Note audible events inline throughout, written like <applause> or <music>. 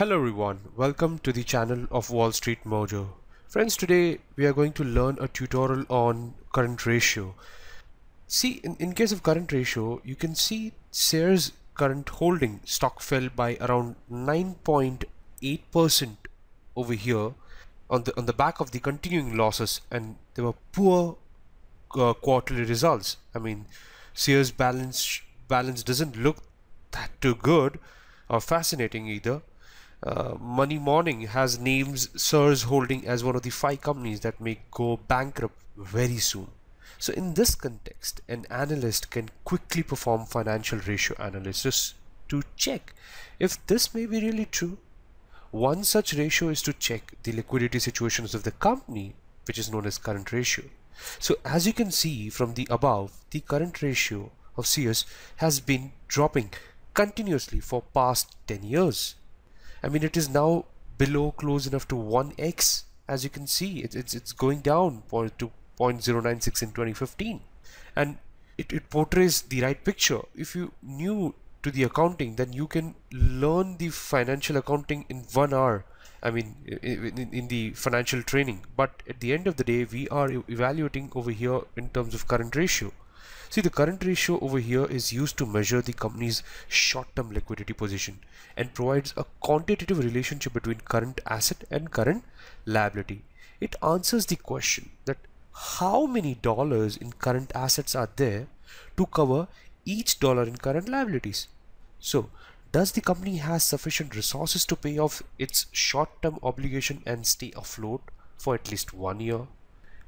Hello everyone, welcome to the channel of Wall Street Mojo. Friends, today we are going to learn a tutorial on current ratio. See, in, in case of current ratio, you can see Sears current holding stock fell by around 9.8% over here on the on the back of the continuing losses and there were poor uh, quarterly results. I mean, Sears balance balance doesn't look that too good or fascinating either uh, Money Morning has names Sears Holding as one of the five companies that may go bankrupt very soon. So in this context, an analyst can quickly perform financial ratio analysis to check if this may be really true. One such ratio is to check the liquidity situations of the company, which is known as current ratio. So as you can see from the above, the current ratio of Sears has been dropping continuously for past 10 years. I mean it is now below close enough to 1x as you can see. It's, it's, it's going down to 0.096 in 2015 and it, it portrays the right picture. If you knew to the accounting then you can learn the financial accounting in one hour. I mean in, in, the financial training. But at the end of the day we are evaluating over here in terms of current ratio See the current ratio over here is used to measure the company's short-term liquidity position and provides a quantitative relationship between current asset and current liability. It answers the question that how many dollars in current assets are there to cover each dollar in current liabilities. So does the company has sufficient resources to pay off its short-term obligation and stay afloat for at least one year?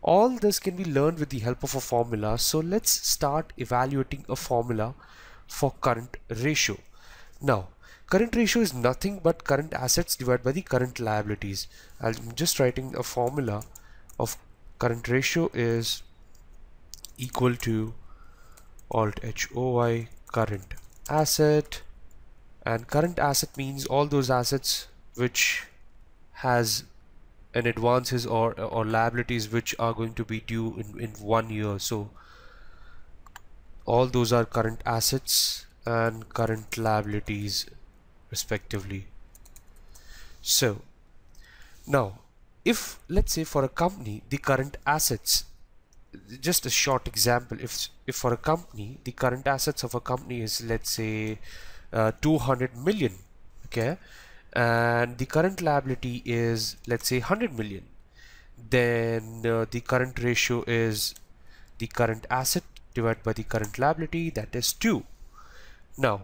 All this can be learned with the help of a formula. So let's start evaluating a formula for current ratio. Now, current ratio is nothing but current assets divided by the current liabilities. I'm just writing a formula of current ratio is equal to alt HOI current asset and current asset means all those assets which has and advances or or liabilities which are going to be due in, in one year. So all those are current assets and current liabilities respectively. So now if let's say for a company the current assets just a short example if if for a company the current assets of a company is let's say uh, 200 million okay and the current liability is let's say 100 million. Then uh, the current ratio is the current asset divided by the current liability that is 2 now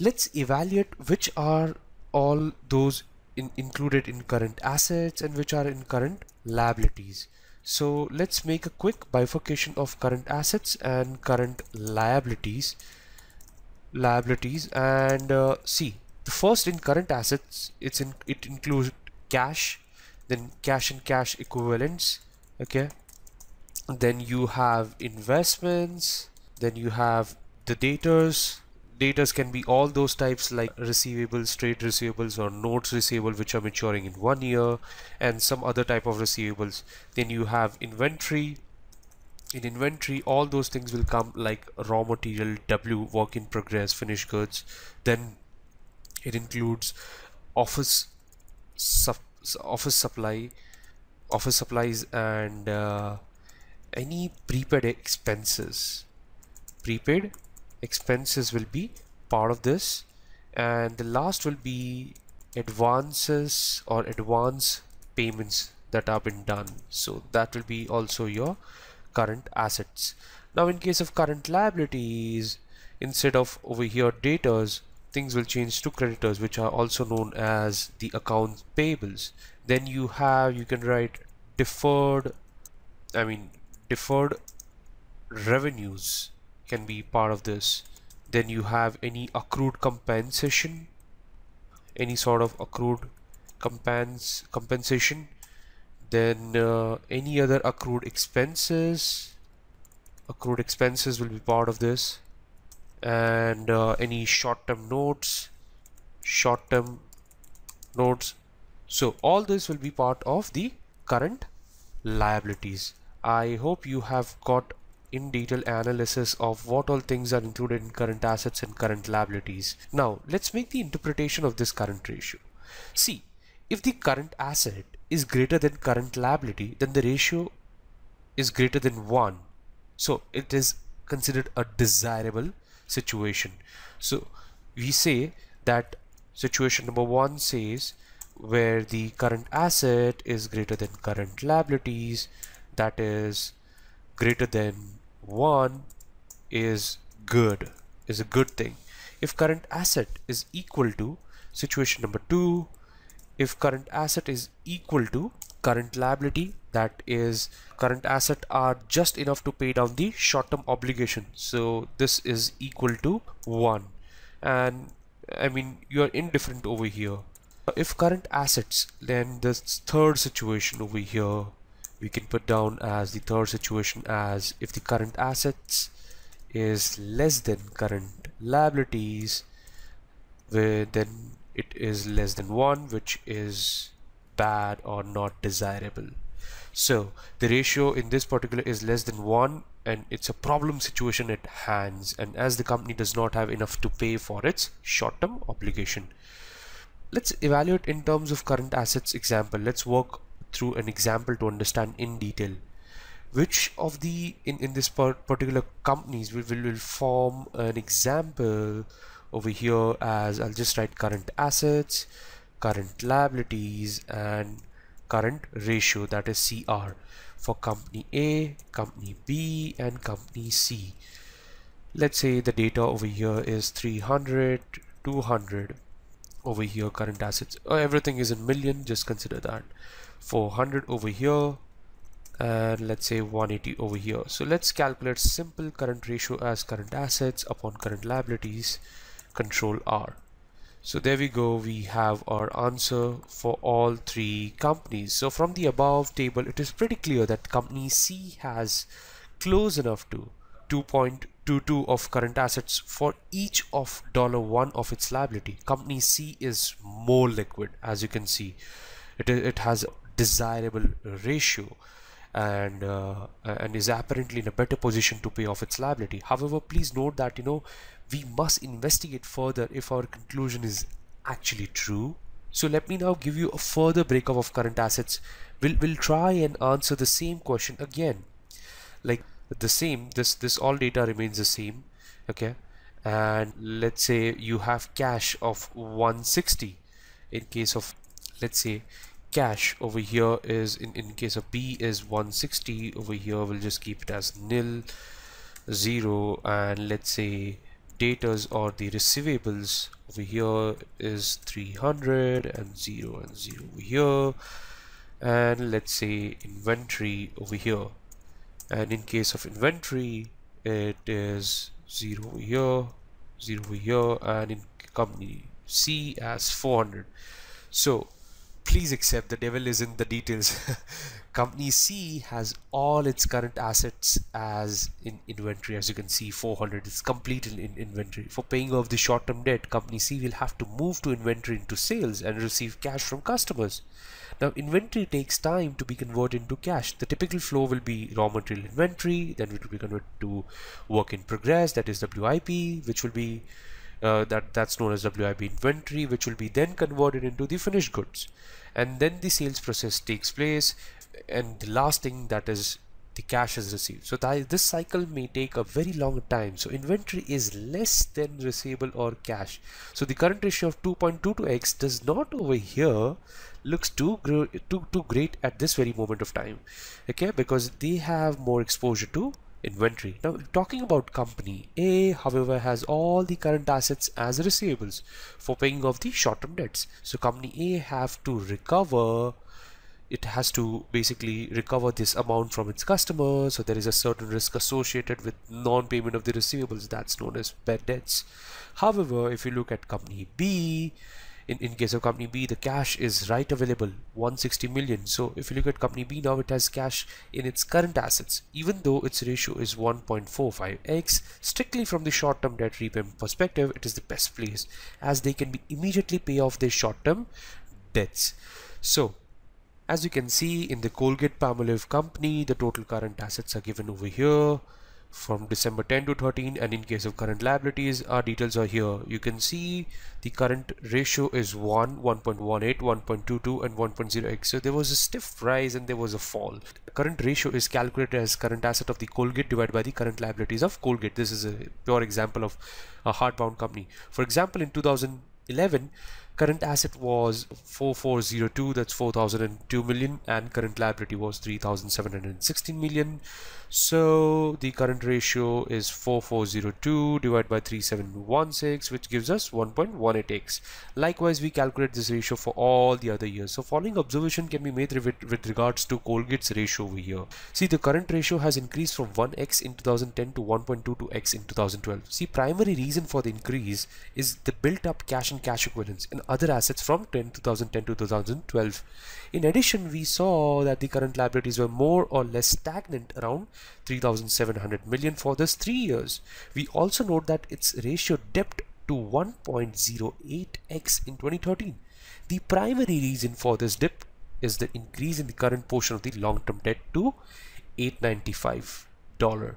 let's evaluate which are all those in included in current assets and which are in current liabilities. So let's make a quick bifurcation of current assets and current liabilities liabilities and uh, see the first in current assets it's in it includes cash then cash and cash equivalents okay? Then you have investments then you have the debtors debtors can be all those types like receivables trade receivables or notes receivable which are maturing in one year and some other type of receivables. Then you have inventory. In inventory all those things will come like raw material w work in progress finished goods then it includes office office supply office supplies and uh, any prepaid expenses. Prepaid expenses will be part of this. And the last will be advances or advance payments that have been done. So that will be also your current assets. Now in case of current liabilities instead of over here debtors things will change to creditors which are also known as the accounts payables. Then you have you can write deferred I mean deferred revenues can be part of this. Then you have any accrued compensation any sort of accrued compens compensation. Then uh, any other accrued expenses accrued expenses will be part of this and uh, any short-term notes? Short-term notes? So all this will be part of the current liabilities. I hope you have got in detail analysis of what all things are included in current assets and current liabilities. Now let's make the interpretation of this current ratio. See, if the current asset is greater than current liability, then the ratio is greater than 1. So it is considered a desirable situation. So we say that situation number 1 says where the current asset is greater than current liabilities that is greater than 1 is good is a good thing if current asset is equal to situation number 2 if current asset is equal to current liability that is current asset are just enough to pay down the short-term obligation. So this is equal to 1 and I mean you are indifferent over here. If current assets then this third situation over here we can put down as the third situation as if the current assets is less than current liabilities where then it is less than 1 which is bad or not desirable so the ratio in this particular is less than 1 and it's a problem situation at hands. And as the company does not have enough to pay for its short-term obligation. Let's evaluate in terms of current assets example. Let's work through an example to understand in detail which of the in, in this particular companies will, will form an example over here as I'll just write current assets current liabilities and current ratio that is CR for company A company B and company C. Let's say the data over here is 300 200 over here current assets oh, everything is in million just consider that. 400 over here and let's say 180 over here. So let's calculate simple current ratio as current assets upon current liabilities control R so there we go. We have our answer for all three companies. So from the above table it is pretty clear that company C has close enough to 2.22 of current assets for each of dollar one of its liability. Company C is more liquid as you can see. It, it has desirable ratio and uh, and is apparently in a better position to pay off its liability. However please note that you know we must investigate further if our conclusion is actually true. So let me now give you a further breakup of current assets. We'll, we'll try and answer the same question again. Like the same this this all data remains the same okay? And let's say you have cash of 160 in case of let's say cash over here is in, in case of B is 160 over here we'll just keep it as nil zero and let's say datas or the receivables over here is 300 and 0 and 0 over here. And let's say inventory over here. And in case of inventory it is 0 over here 0 over here and in company C as 400 so please accept the devil is in the details. <laughs> Company C has all its current assets as in inventory. As you can see 400 is complete in, in inventory. For paying off the short-term debt company C will have to move to inventory into sales and receive cash from customers. Now inventory takes time to be converted into cash. The typical flow will be raw material inventory then it will be converted to work in progress that is WIP which will be uh, that that's known as WIP inventory which will be then converted into the finished goods. And then the sales process takes place and the last thing that is the cash is received. So this cycle may take a very long time. So inventory is less than receivable or cash. So the current ratio of 2.22x does not over here looks too, too too great at this very moment of time. Okay? Because they have more exposure to inventory. Now talking about company A however has all the current assets as receivables for paying off the short-term debts. So company A have to recover it has to basically recover this amount from its customers so there is a certain risk associated with non-payment of the receivables that's known as bad debts however if you look at company B in, in case of company B the cash is right available 160 million. So if you look at company B now it has cash in its current assets even though its ratio is 1.45x strictly from the short-term debt repayment perspective it is the best place as they can be immediately pay off their short-term debts. So as you can see in the Colgate Palmolive company the total current assets are given over here from December 10 to 13 and in case of current liabilities our details are here. You can see the current ratio is 1 1.18 1.22 and 1.0x so there was a stiff rise and there was a fall. The current ratio is calculated as current asset of the Colgate divided by the current liabilities of Colgate. This is a pure example of a hardbound company. For example in 2011 current asset was 4402 that's 4002 million and current liability was 3716 million so the current ratio is 4402 divided by 3716 which gives us 1.18x. Likewise we calculate this ratio for all the other years. So following observation can be made with, with regards to Colgate's ratio over here. See the current ratio has increased from 1x in 2010 to 1.22x in 2012. See primary reason for the increase is the built up cash and cash equivalents and other assets from 10, 2010 to 2012. In addition we saw that the current liabilities were more or less stagnant around 3700 million for this three years. We also note that its ratio dipped to 1.08x in 2013. The primary reason for this dip is the increase in the current portion of the long-term debt to 895 dollar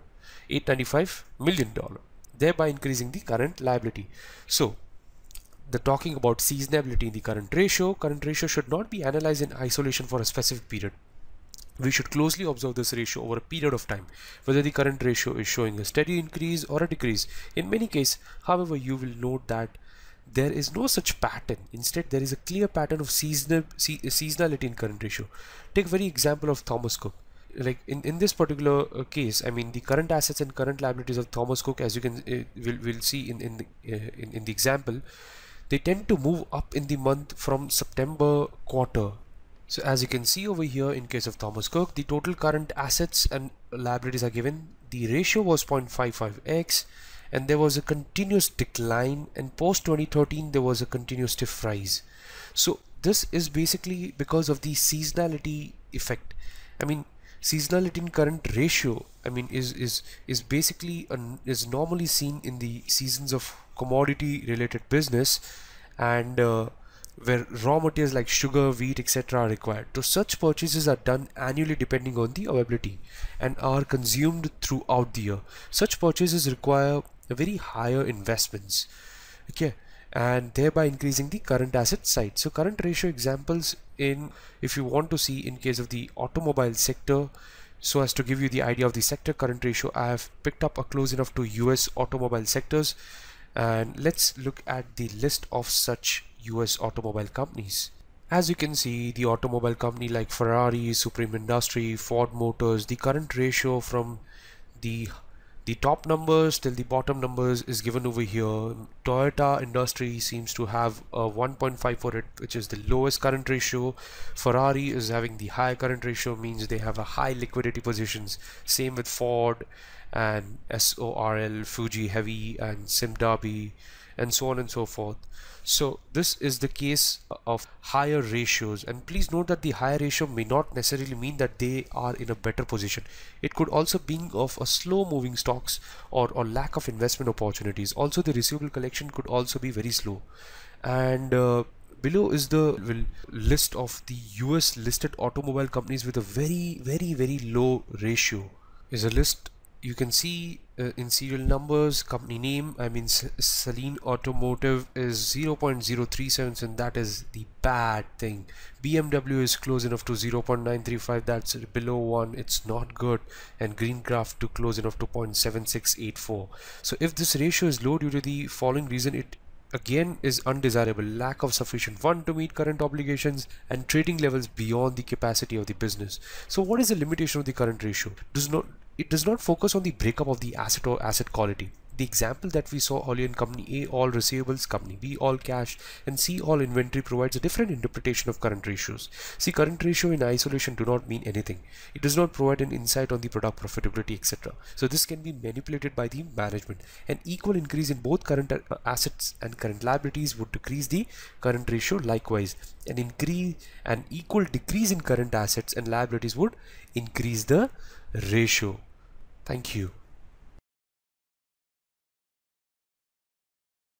895 million dollar thereby increasing the current liability so the talking about seasonality in the current ratio current ratio should not be analyzed in isolation for a specific period we should closely observe this ratio over a period of time, whether the current ratio is showing a steady increase or a decrease. In many cases, however, you will note that there is no such pattern. Instead, there is a clear pattern of seasonal se seasonality in current ratio. Take very example of Thomas Cook. Like in, in this particular uh, case, I mean the current assets and current liabilities of Thomas Cook, as you can uh, will will see in in uh, in, in the example, they tend to move up in the month from September quarter so as you can see over here in case of Thomas Cook, the total current assets and liabilities are given. The ratio was 0.55x and there was a continuous decline and post 2013 there was a continuous stiff rise. So this is basically because of the seasonality effect. I mean seasonality in current ratio I mean is is is basically an, is normally seen in the seasons of commodity related business and uh, where raw materials like sugar, wheat, etc. are required. So such purchases are done annually depending on the availability and are consumed throughout the year. Such purchases require very higher investments. Okay and thereby increasing the current asset side. So current ratio examples in if you want to see in case of the automobile sector so as to give you the idea of the sector current ratio I have picked up a close enough to US automobile sectors and let's look at the list of such US automobile companies. As you can see, the automobile company like Ferrari, Supreme Industry, Ford Motors, the current ratio from the the top numbers till the bottom numbers is given over here. Toyota Industry seems to have a 1.5 for it, which is the lowest current ratio. Ferrari is having the high current ratio, means they have a high liquidity positions. Same with Ford and SORL, Fuji Heavy and SIMDABI and so on and so forth. So this is the case of higher ratios and please note that the higher ratio may not necessarily mean that they are in a better position. It could also be of a slow moving stocks or, or lack of investment opportunities. Also the receivable collection could also be very slow. And uh, below is the list of the US listed automobile companies with a very very very low ratio is a list you can see uh, in serial numbers company name I mean Saleen Automotive is 0.037 and that is the bad thing. BMW is close enough to 0.935 that's below 1 it's not good. And Greenkraft to close enough to 0.7684 so if this ratio is low due to the following reason it again is undesirable. Lack of sufficient fund to meet current obligations and trading levels beyond the capacity of the business. So what is the limitation of the current ratio? Does not it does not focus on the breakup of the asset or asset quality. The example that we saw earlier in company A all receivables, company B all cash and C all inventory provides a different interpretation of current ratios. See current ratio in isolation do not mean anything. It does not provide an insight on the product profitability etc. So this can be manipulated by the management. An equal increase in both current uh, assets and current liabilities would decrease the current ratio likewise. An increase an equal decrease in current assets and liabilities would increase the ratio. Thank you.